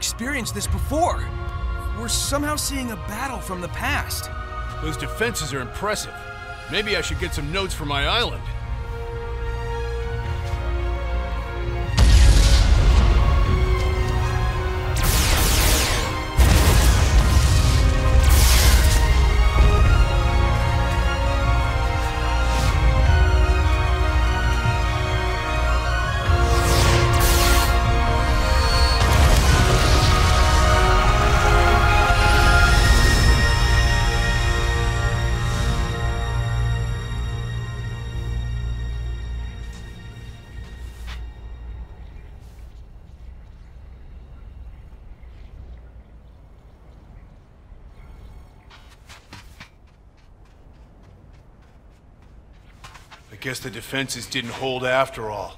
experienced this before. We're somehow seeing a battle from the past. Those defenses are impressive. Maybe I should get some notes for my island. I guess the defenses didn't hold after all.